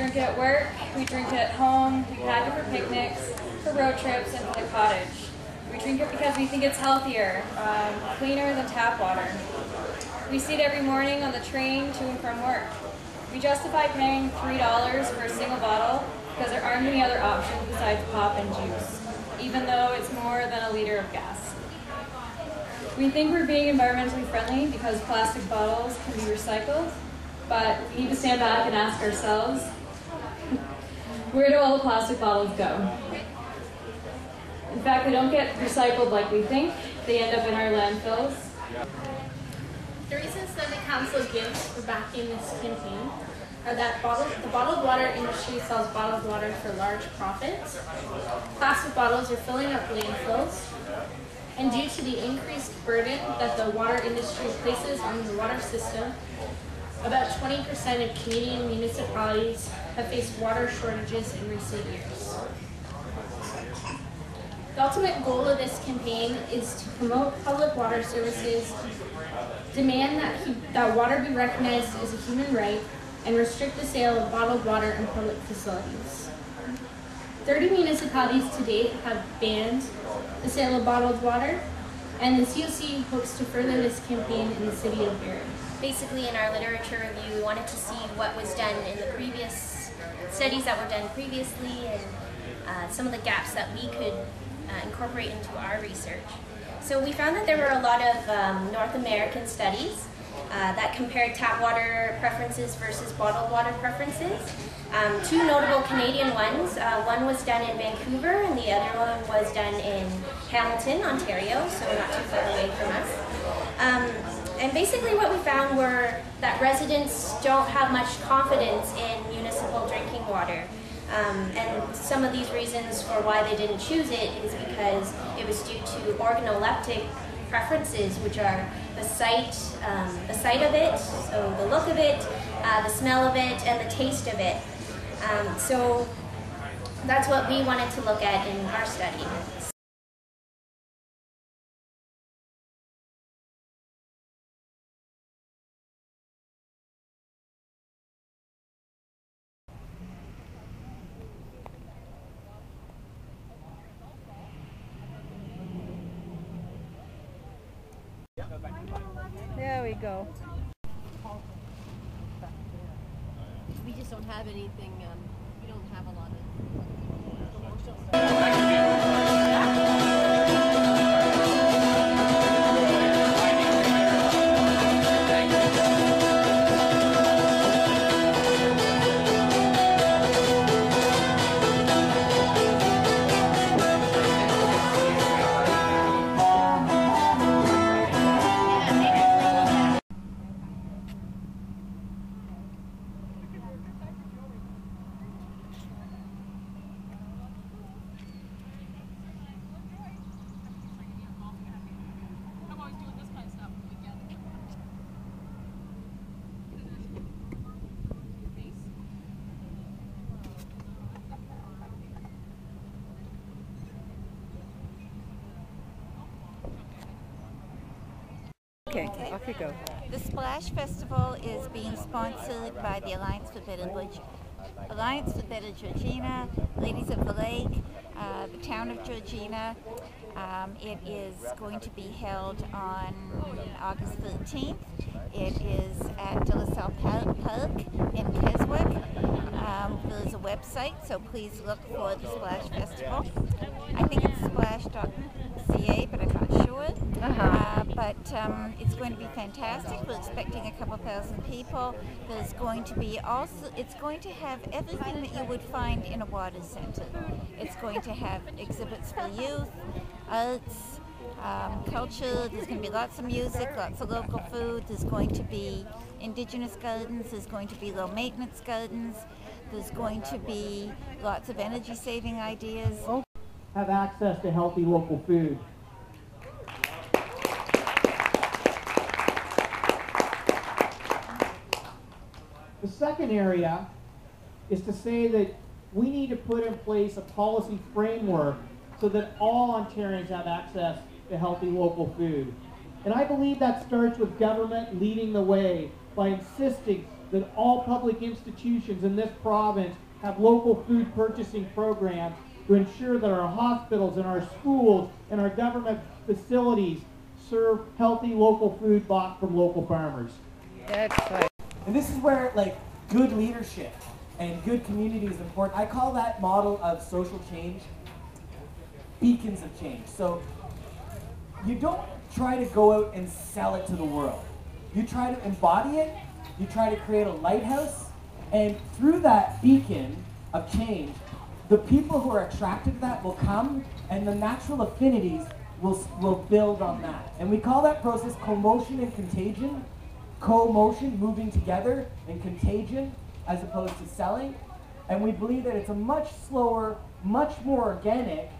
we drink it at work, we drink it at home, we pack it for picnics, for road trips, and for the cottage. We drink it because we think it's healthier, um, cleaner than tap water. We see it every morning on the train to and from work. We justify paying $3 for a single bottle because there aren't any other options besides pop and juice, even though it's more than a liter of gas. We think we're being environmentally friendly because plastic bottles can be recycled, but we need to stand back and ask ourselves, where do all the plastic bottles go? In fact, they don't get recycled like we think. They end up in our landfills. The reasons that the council gives for backing this campaign are that bottled, the bottled water industry sells bottled water for large profits, plastic bottles are filling up landfills, and due to the increased burden that the water industry places on the water system, about 20% of Canadian municipalities have faced water shortages in recent years. The ultimate goal of this campaign is to promote public water services, demand that, that water be recognized as a human right, and restrict the sale of bottled water in public facilities. 30 municipalities to date have banned the sale of bottled water, and the COC hopes to further this campaign in the city of Barrie. Basically, in our literature review, we wanted to see what was done in the previous studies that were done previously and uh, some of the gaps that we could uh, incorporate into our research. So we found that there were a lot of um, North American studies uh, that compared tap water preferences versus bottled water preferences. Um, two notable Canadian ones. Uh, one was done in Vancouver and the other one was done in Hamilton, Ontario, so not too far away from us. Um, and basically what we found were that residents don't have much confidence in municipal drinking water. Um, and some of these reasons for why they didn't choose it is because it was due to organoleptic preferences, which are the sight, um, the sight of it, so the look of it, uh, the smell of it, and the taste of it. Um, so that's what we wanted to look at in our study. Don't have anything, um, we don't have a lot of The Splash Festival is being sponsored by the Alliance for Better Leg- Alliance for Better Georgina, Ladies of the Lake, uh, the town of Georgina. Um, it is going to be held on August 13th. It is at De La Salle Park, Park in Keswick. Um, there's a website, so please look for the Splash Festival. I think it's splash.ca, but I'm not sure. Uh-huh. Uh, but um, it's going to be fantastic. We're expecting a couple thousand people. There's going to be also, it's going to have everything that you would find in a water center. It's going to have exhibits for youth, arts, um, culture. There's going to be lots of music, lots of local food. There's going to be indigenous gardens. There's going to be low maintenance gardens. There's going to be lots of energy saving ideas. have access to healthy local food. The second area is to say that we need to put in place a policy framework so that all Ontarians have access to healthy local food. And I believe that starts with government leading the way by insisting that all public institutions in this province have local food purchasing programs to ensure that our hospitals and our schools and our government facilities serve healthy local food bought from local farmers. That's right. And this is where like good leadership and good community is important. I call that model of social change beacons of change. So you don't try to go out and sell it to the world. You try to embody it, you try to create a lighthouse, and through that beacon of change, the people who are attracted to that will come, and the natural affinities will, will build on that. And we call that process commotion and contagion. Co-motion, moving together, and contagion, as opposed to selling. And we believe that it's a much slower, much more organic,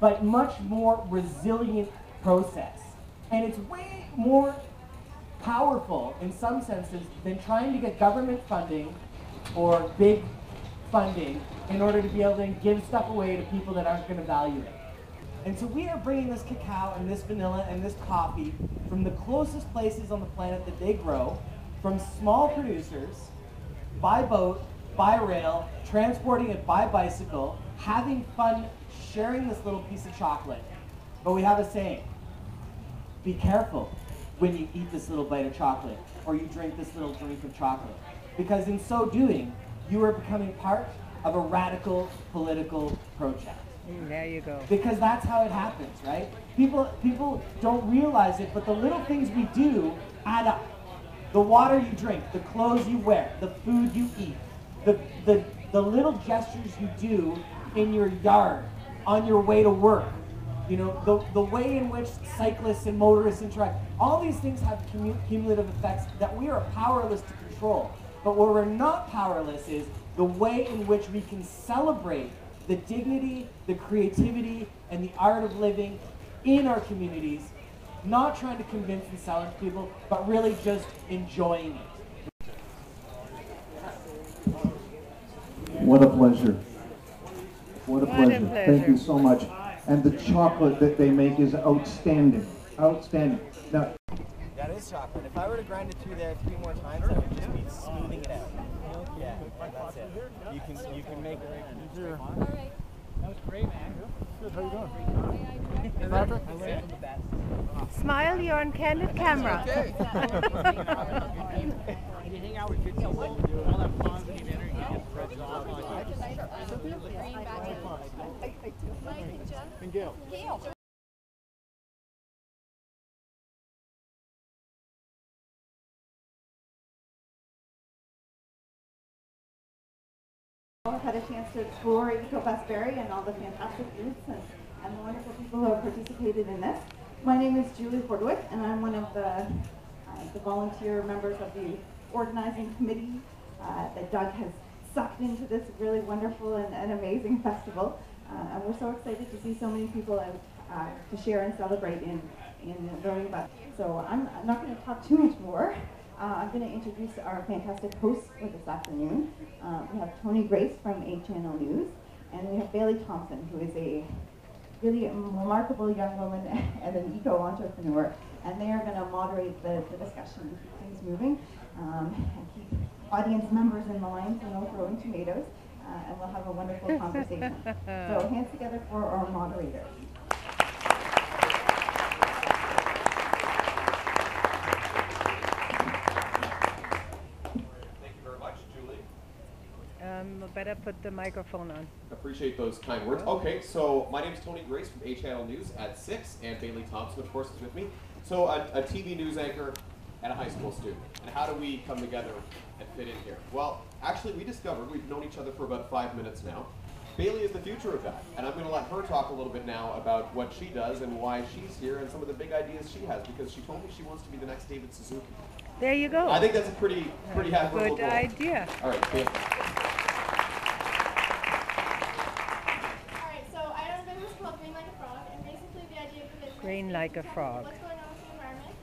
but much more resilient process. And it's way more powerful in some senses than trying to get government funding or big funding in order to be able to give stuff away to people that aren't going to value it. And so we are bringing this cacao and this vanilla and this coffee from the closest places on the planet that they grow, from small producers, by boat, by rail, transporting it by bicycle, having fun sharing this little piece of chocolate. But we have a saying, be careful when you eat this little bite of chocolate or you drink this little drink of chocolate. Because in so doing, you are becoming part of a radical political protest. Mm, there you go. Because that's how it happens, right? People people don't realize it, but the little things we do add up. The water you drink, the clothes you wear, the food you eat, the the, the little gestures you do in your yard, on your way to work, you know, the, the way in which cyclists and motorists interact, all these things have cumulative effects that we are powerless to control. But where we're not powerless is the way in which we can celebrate the dignity, the creativity, and the art of living in our communities, not trying to convince and sell it to people, but really just enjoying it. What a pleasure. What a What a pleasure. Thank you so much. And the chocolate that they make is outstanding. Outstanding. Now, That is chocolate. If I were to grind it through there three more times, I would just be smoothing it out. Yeah, that's it. You can you can make it. All right. That was great, man. Good. How you doing? Patrick. Smile, you're on candid camera. I've had a chance to explore Eco Barrie and all the fantastic groups and, and the wonderful people who have participated in this. My name is Julie Hordwick, and I'm one of the, uh, the volunteer members of the organizing committee uh, that Doug has sucked into this really wonderful and, and amazing festival. Uh, and we're so excited to see so many people out uh, to share and celebrate in, in learning about. So I'm not going to talk too much more. Uh, I'm going to introduce our fantastic hosts for this afternoon. Uh, we have Tony Grace from A Channel News, and we have Bailey Thompson, who is a really remarkable young woman and an eco-entrepreneur. And they are going to moderate the, the discussion and keep things moving um, and keep audience members in line so no throwing tomatoes. Uh, and we'll have a wonderful conversation. so hands together for our moderators. Thank you very much, Julie. Better put the microphone on. Appreciate those kind words. Oh. Okay, so my name is Tony Grace from A Channel News at 6, and Bailey Thompson, of course, is with me. So, a, a TV news anchor and a high school student. And how do we come together and fit in here? Well, actually, we discovered we've known each other for about five minutes now. Bailey is the future of that, and I'm going to let her talk a little bit now about what she does and why she's here and some of the big ideas she has because she told me she wants to be the next David Suzuki. There you go. I think that's a pretty, pretty admirable Good goal. idea. All right, Bailey. Alright, so I run a business called Green Like a Frog, and basically the idea of the business Green like a frog. What's going on with the environment,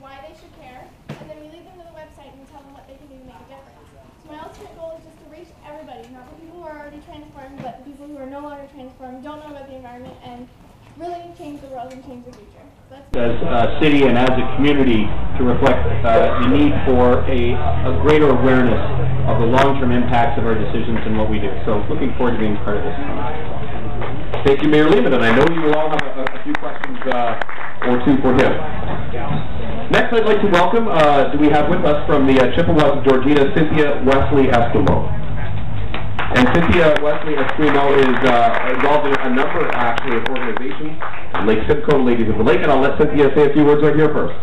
why they should care, and then we lead them to the website and we tell them what they can do to make a difference. So my ultimate goal is just to reach everybody, not the people who are already transformed, but the people who are no longer transformed, don't know about the environment, and really change the world and change the future. So as a city and as a community to reflect uh, the need for a, a greater awareness of the long-term impacts of our decisions and what we do. So looking forward to being part of this. Thank you, Mayor Lehman, and I know you will all have a, a few questions uh, or two for him. Next, I'd like to welcome, uh, do we have with us from the uh, Chippewas of Georgina, Cynthia Wesley Esquimaux. And Cynthia Wesley Esquimaux is uh, involved in a number, actually, organizations, Lake Simcoe, Ladies of the Lake, and I'll let Cynthia say a few words right here first.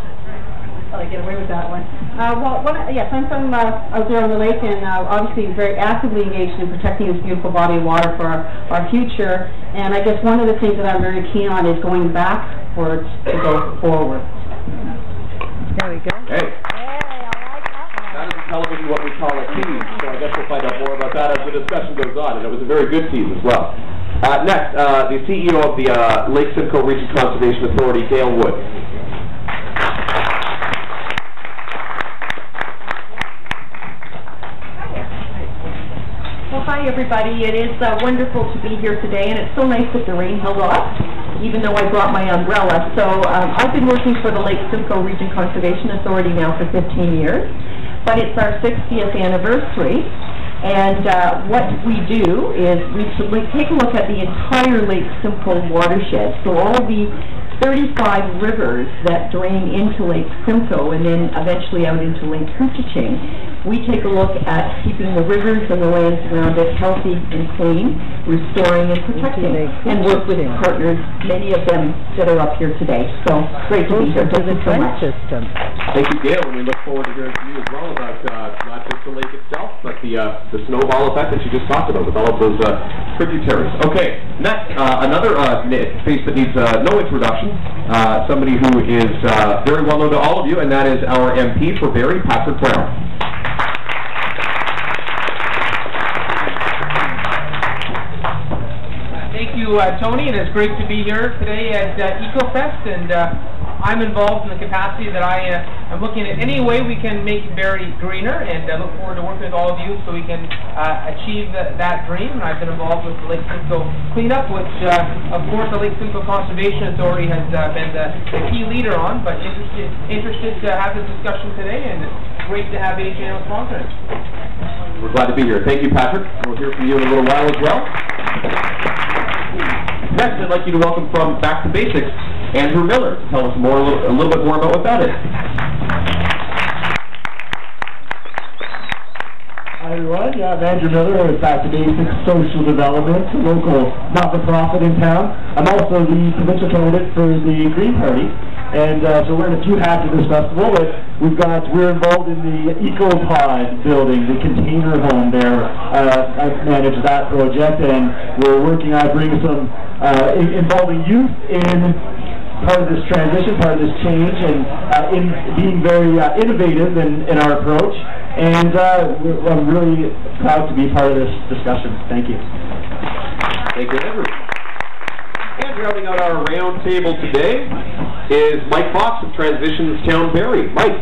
Thought I'd get away with that one. Uh, well, what, I- yes, I'm from uh, out there on the lake and uh, obviously very actively engaged in protecting this beautiful body of water for our, our future. And I guess one of the things that I'm very keen on is going backwards to go forward. There we go. Hey. That is in television what we call a tease, so I guess we'll find out more about that as the discussion goes on, and it was a very good tease as well. Uh, next, uh, the CEO of the uh, Lake Simcoe Region Conservation Authority, Gayle Wood. Well, everybody. It is uh, wonderful to be here today, and it's so nice that the rain held off, even though I brought my umbrella. So um, I've been working for the Lake Simcoe Region Conservation Authority now for 15 years, but it's our 60th anniversary. And uh, what we do is we like, take a look at the entire Lake Simcoe watershed. So all the 35 rivers that drain into Lake Simcoe and then eventually out into Lake Couchiching. We take a look at keeping the rivers and the lands around it healthy and clean, restoring and protecting, and work with partners, many of them that are up here today. So great to be here. Thank you so much. system. Thank you, Gayle, and we look forward to hearing from you as well about uh, not just the lake itself, but the uh, the snowball effect that you just talked about with all of those uh, tributaries. Okay, next, uh, another uh, face that needs uh, no introduction, uh, somebody who is uh, very well known to all of you, and that is our MP for Barrie, Patrick Brown. Thank you, uh, Tony, and it's great to be here today at uh, EcoFest. And uh, I'm involved in the capacity that I uh, am looking at any way we can make Barrie greener, and I look forward to working with all of you so we can uh, achieve th- that dream. And I've been involved with the Lake Simcoe cleanup, which, uh, of course, the Lake Simcoe Conservation Authority has been the, the key leader on. But interested interested to have this discussion today, and it's great to have AJM sponsoring. We're glad to be here. Thank you, Patrick. We'll hear from you in a little while as well. Next, I'd like you to welcome from Back to Basics, Andrew Miller, to tell us more, a little, a little bit more about what that is. Hi everyone, yeah, I'm Andrew Miller with Back to Basics Social Development, a local not-for-profit in town. I'm also the provincial candidate for the Green Party, and uh, so we're in a few hats at this festival, but we've got, we're involved in the EcoPod building, the container home there. Uh, I manage that project, and we're working on bringing some, uh, in- involving youth in part of this transition, part of this change, and uh, in being very uh, innovative in, in our approach. And uh, I'm really proud to be part of this discussion. Thank you. Thank you, Andrew. And rounding out our round table today is Mike Fox of Transitions Town Barrie. Mike.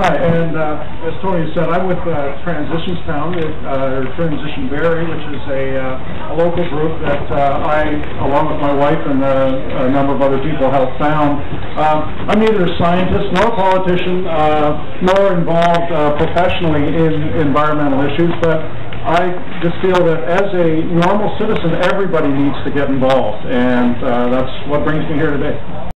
Hi, and uh, as Tony said, I'm with uh, Transitions Town, uh, or Transition Barrie, which is a, uh, a local group that uh, I, along with my wife and uh, a number of other people, helped found. Uh, I'm neither a scientist nor a politician, uh, nor involved uh, professionally in environmental issues, but I just feel that as a normal citizen, everybody needs to get involved, and uh, that's what brings me here today.